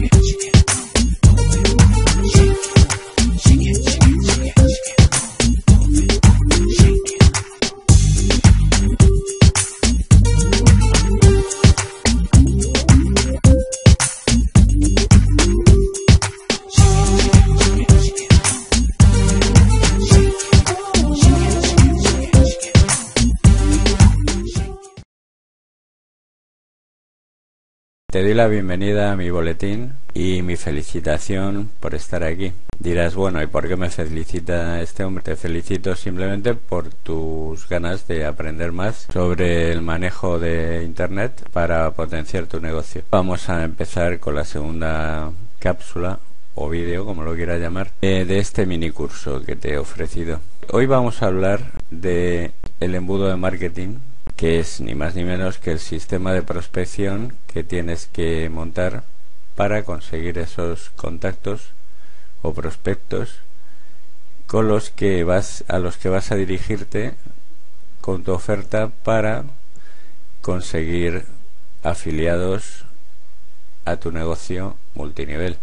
Verde. Te doy la bienvenida a mi boletín y mi felicitación por estar aquí. Dirás, bueno, ¿y por qué me felicita este hombre? Te felicito simplemente por tus ganas de aprender más sobre el manejo de Internet para potenciar tu negocio. Vamos a empezar con la segunda cápsula o vídeo, como lo quieras llamar, eh, de este mini curso que te he ofrecido. Hoy vamos a hablar de el embudo de marketing que es ni más ni menos que el sistema de prospección que tienes que montar para conseguir esos contactos o prospectos con los que vas a los que vas a dirigirte con tu oferta para conseguir afiliados a tu negocio multinivel.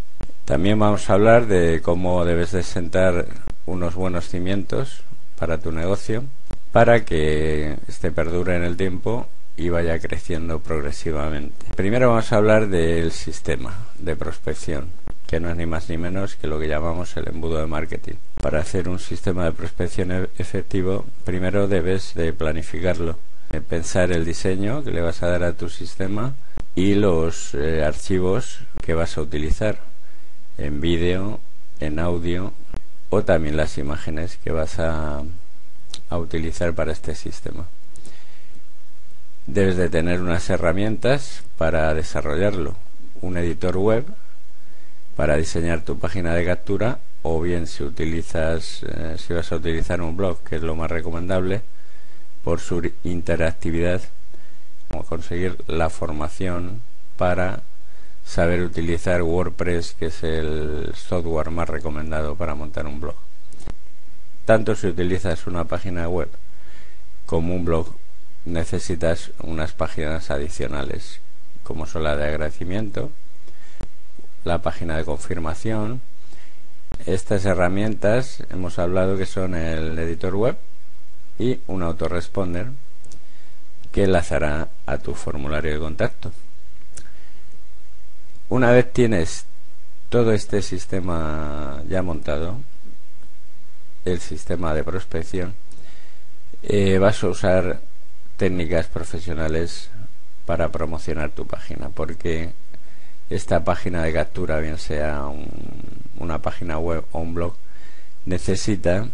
También vamos a hablar de cómo debes de sentar unos buenos cimientos para tu negocio para que este perdure en el tiempo y vaya creciendo progresivamente. Primero vamos a hablar del sistema de prospección, que no es ni más ni menos que lo que llamamos el embudo de marketing. Para hacer un sistema de prospección e- efectivo, primero debes de planificarlo, pensar el diseño que le vas a dar a tu sistema y los eh, archivos que vas a utilizar en vídeo, en audio o también las imágenes que vas a a utilizar para este sistema. Debes de tener unas herramientas para desarrollarlo, un editor web para diseñar tu página de captura o bien si utilizas eh, si vas a utilizar un blog que es lo más recomendable por su interactividad como conseguir la formación para saber utilizar WordPress que es el software más recomendado para montar un blog tanto si utilizas una página web como un blog, necesitas unas páginas adicionales, como son la de agradecimiento, la página de confirmación. Estas herramientas hemos hablado que son el editor web y un autoresponder que enlazará a tu formulario de contacto. Una vez tienes todo este sistema ya montado, el sistema de prospección, eh, vas a usar técnicas profesionales para promocionar tu página, porque esta página de captura, bien sea una página web o un blog, necesita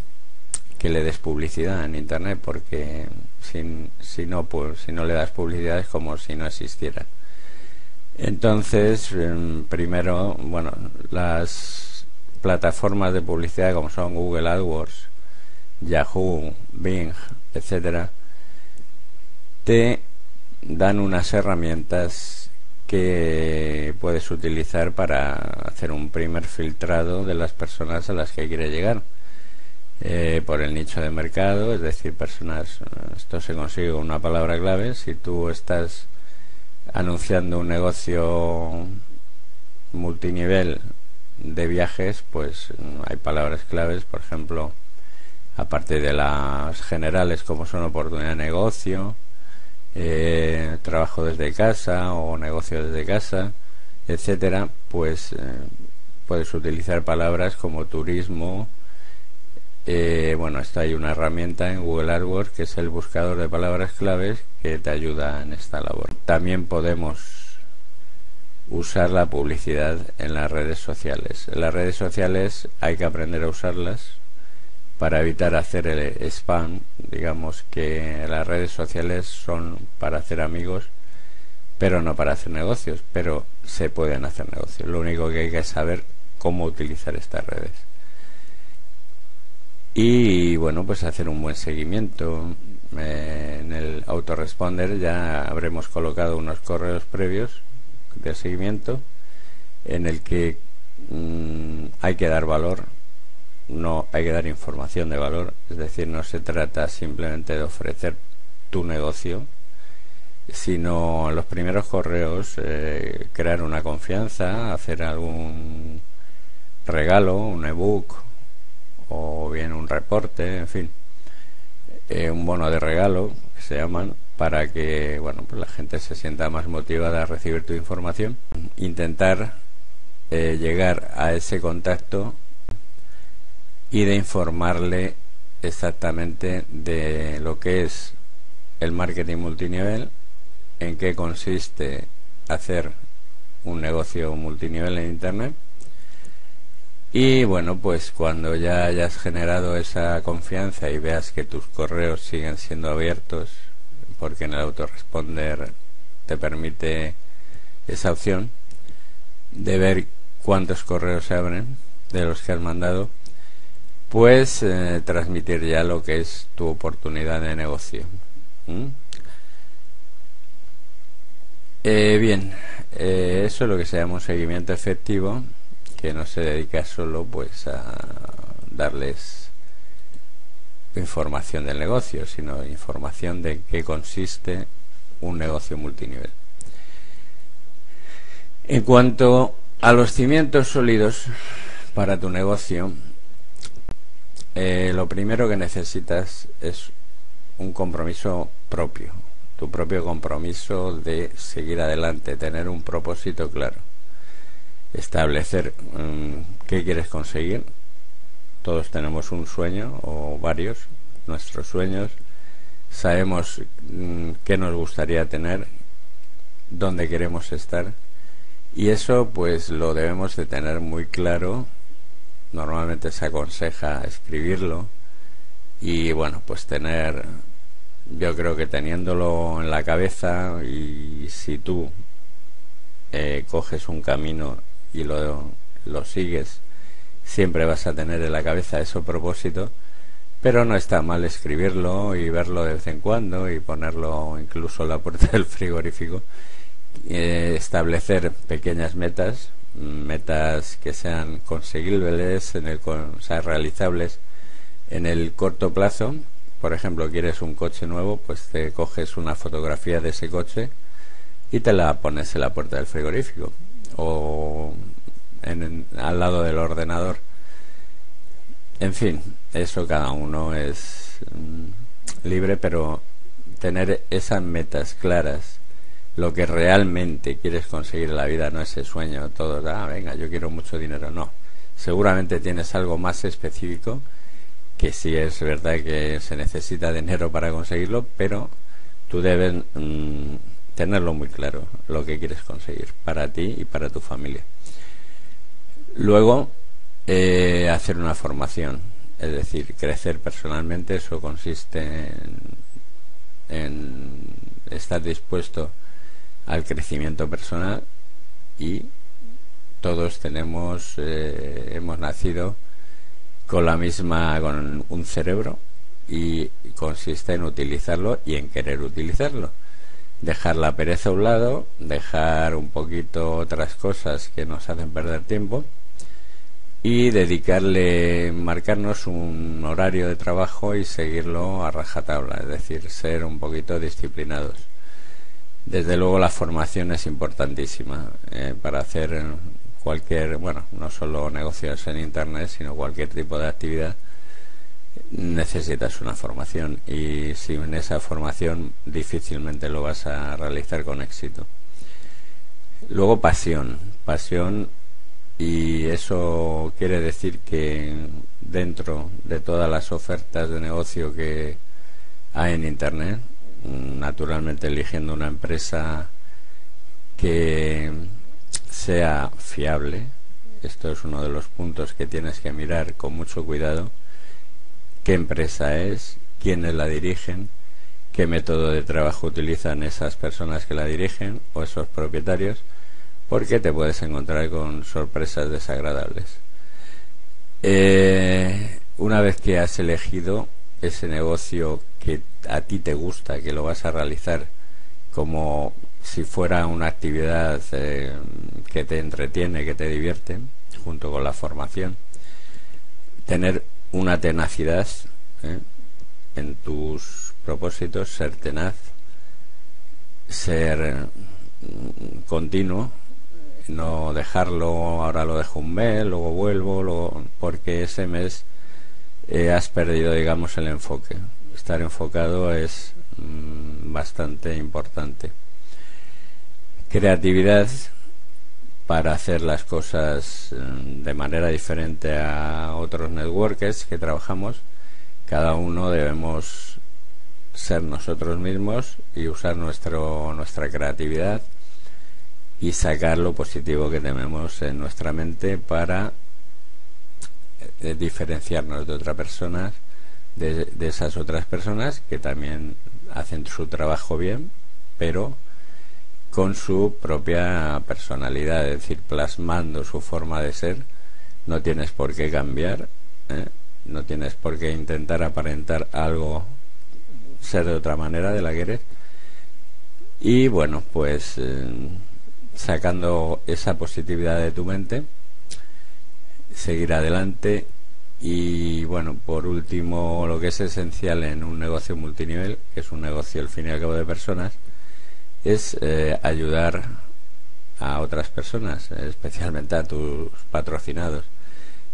que le des publicidad en internet, porque si no, pues, si no le das publicidad es como si no existiera. Entonces, em, primero, bueno, las plataformas de publicidad como son Google AdWords, Yahoo, Bing, etcétera, te dan unas herramientas que puedes utilizar para hacer un primer filtrado de las personas a las que quieres llegar. Eh, por el nicho de mercado, es decir, personas, esto se consigue con una palabra clave. Si tú estás anunciando un negocio multinivel de viajes, pues hay palabras claves, por ejemplo, aparte de las generales como son oportunidad de negocio, eh, trabajo desde casa o negocio desde casa, etcétera, pues eh, puedes utilizar palabras como turismo. Eh, bueno, está hay una herramienta en Google AdWords que es el buscador de palabras claves que te ayuda en esta labor. También podemos usar la publicidad en las redes sociales. En las redes sociales hay que aprender a usarlas para evitar hacer el spam. Digamos que las redes sociales son para hacer amigos, pero no para hacer negocios. Pero se pueden hacer negocios. Lo único que hay que saber cómo utilizar estas redes. Y bueno, pues hacer un buen seguimiento. Eh, en el autoresponder ya habremos colocado unos correos previos de seguimiento en el que mm, hay que dar valor, no hay que dar información de valor, es decir, no se trata simplemente de ofrecer tu negocio, sino los primeros correos eh, crear una confianza, hacer algún regalo, un ebook o bien un reporte, en fin, eh, un bono de regalo que se llaman para que bueno pues la gente se sienta más motivada a recibir tu información. Intentar eh, llegar a ese contacto y de informarle exactamente de lo que es el marketing multinivel en qué consiste hacer un negocio multinivel en internet. Y bueno, pues cuando ya hayas generado esa confianza y veas que tus correos siguen siendo abiertos, porque en el autoresponder te permite esa opción de ver cuántos correos se abren de los que has mandado, pues eh, transmitir ya lo que es tu oportunidad de negocio. Eh, bien, eh, eso es lo que se llama un seguimiento efectivo que no se dedica solo pues a darles información del negocio, sino información de qué consiste un negocio multinivel. En cuanto a los cimientos sólidos para tu negocio, eh, lo primero que necesitas es un compromiso propio, tu propio compromiso de seguir adelante, tener un propósito claro establecer mm, qué quieres conseguir. Todos tenemos un sueño o varios, nuestros sueños. Sabemos mm, qué nos gustaría tener, dónde queremos estar. Y eso pues lo debemos de tener muy claro. Normalmente se aconseja escribirlo y bueno, pues tener, yo creo que teniéndolo en la cabeza y si tú eh, coges un camino y lo, lo sigues, siempre vas a tener en la cabeza ese propósito, pero no está mal escribirlo y verlo de vez en cuando y ponerlo incluso en la puerta del frigorífico, eh, establecer pequeñas metas, metas que sean conseguibles, en el, o sea, realizables en el corto plazo. Por ejemplo, quieres un coche nuevo, pues te coges una fotografía de ese coche y te la pones en la puerta del frigorífico o en, al lado del ordenador. En fin, eso cada uno es mm, libre, pero tener esas metas claras, lo que realmente quieres conseguir en la vida, no ese sueño, todo, ah, venga, yo quiero mucho dinero, no. Seguramente tienes algo más específico, que sí es verdad que se necesita dinero para conseguirlo, pero tú debes mm, tenerlo muy claro lo que quieres conseguir para ti y para tu familia. Luego, eh, hacer una formación, es decir, crecer personalmente, eso consiste en, estar dispuesto al crecimiento personal y todos tenemos, eh, hemos nacido con la misma, con un cerebro y consiste en utilizarlo y en querer utilizarlo. Dejar la pereza a un lado, dejar un poquito otras cosas que nos hacen perder tiempo y dedicarle, marcarnos un horario de trabajo y seguirlo a rajatabla, es decir, ser un poquito disciplinados. Desde luego la formación es importantísima eh, para hacer cualquier, bueno, no solo negocios en Internet, sino cualquier tipo de actividad necesitas una formación y sin esa formación difícilmente lo vas a realizar con éxito. Luego pasión, pasión y eso quiere decir que dentro de todas las ofertas de negocio que hay en Internet, naturalmente eligiendo una empresa que sea fiable, esto es uno de los puntos que tienes que mirar con mucho cuidado, qué empresa es, quiénes la dirigen, qué método de trabajo utilizan esas personas que la dirigen o esos propietarios, porque te puedes encontrar con sorpresas desagradables. Eh, una vez que has elegido ese negocio que a ti te gusta, que lo vas a realizar como si fuera una actividad eh, que te entretiene, que te divierte, junto con la formación, tener una tenacidad ¿eh? en tus propósitos, ser tenaz ser mm, continuo, no dejarlo, ahora lo dejo un mes, luego vuelvo, porque ese mes eh, has perdido, digamos, el enfoque. Estar enfocado es mm, bastante importante. Creatividad para hacer las cosas mm, de manera diferente a otros networkers que trabajamos. Cada uno debemos ser nosotros mismos y usar nuestro, nuestra creatividad y sacar lo positivo que tenemos en nuestra mente para eh, diferenciarnos de otras personas, de, de, esas otras personas que también hacen su trabajo bien, pero con su propia personalidad, es decir, plasmando su forma de ser. No tienes por qué cambiar, ¿eh? no tienes por qué intentar aparentar algo, ser de otra manera de la que eres. Y bueno, pues eh, sacando esa positividad de tu mente, seguir adelante y bueno, por último, lo que es esencial en un negocio multinivel, que es un negocio al fin y al cabo de personas, es eh, ayudar a otras personas, especialmente a tus patrocinados,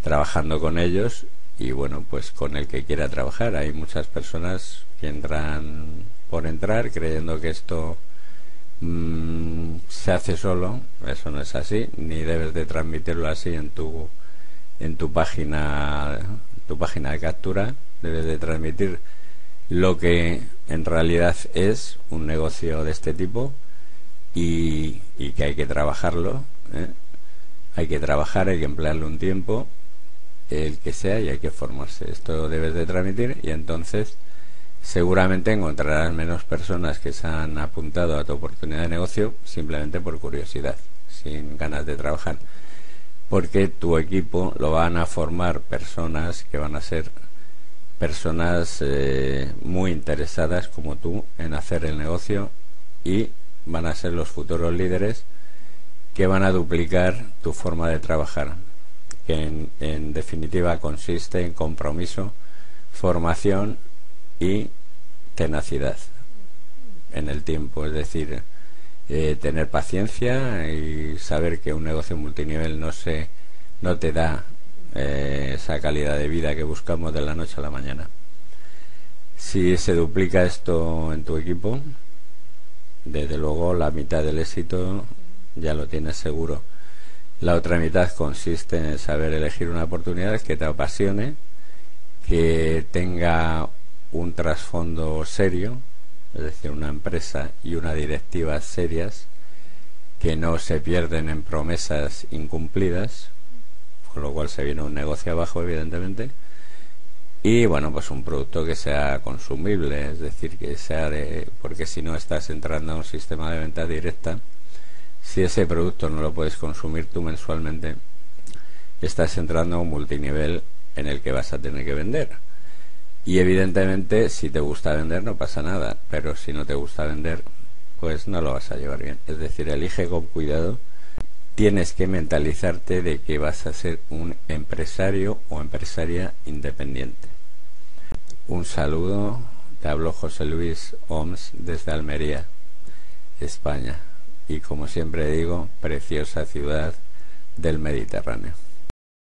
trabajando con ellos y bueno, pues con el que quiera trabajar. Hay muchas personas que entran por entrar creyendo que esto Mm, se hace solo, eso no es así, ni debes de transmitirlo así en tu en tu página tu página de captura, debes de transmitir lo que en realidad es un negocio de este tipo y, que hay que trabajarlo, ¿eh? hay que trabajar, hay que emplearle un tiempo, el que sea y hay que formarse. Esto debes de transmitir y entonces seguramente encontrarás menos personas que se han apuntado a tu oportunidad de negocio simplemente por curiosidad, sin ganas de trabajar. Porque tu equipo lo van a formar personas que van a ser personas eh, muy interesadas como tú en hacer el negocio y van a ser los futuros líderes que van a duplicar tu forma de trabajar, que en definitiva consiste en compromiso, formación y tenacidad en el tiempo, es decir, eh, tener paciencia y saber que un negocio multinivel no se no te da eh, esa calidad de vida que buscamos de la noche a la mañana. Si se duplica esto en tu equipo, desde luego la mitad del éxito ya lo tienes seguro. La otra mitad consiste en saber elegir una oportunidad que te apasione, que tenga un trasfondo serio, es decir, una empresa y una directiva serias que no se pierden en promesas incumplidas, con lo cual se viene un negocio abajo, evidentemente, y bueno, pues un producto que sea consumible, es decir, que sea de, porque si no estás entrando a un sistema de venta directa, si ese producto no lo puedes consumir tú mensualmente, estás entrando a un multinivel en el que vas a tener que vender y evidentemente, si te gusta vender, no pasa nada, pero si no te gusta vender, pues no lo vas a llevar bien. Es decir, elige con cuidado. Tienes que mentalizarte de que vas a ser un empresario o empresaria independiente. Un saludo, te habló José Luis Oms desde Almería, España. Y como siempre digo, preciosa ciudad del Mediterráneo.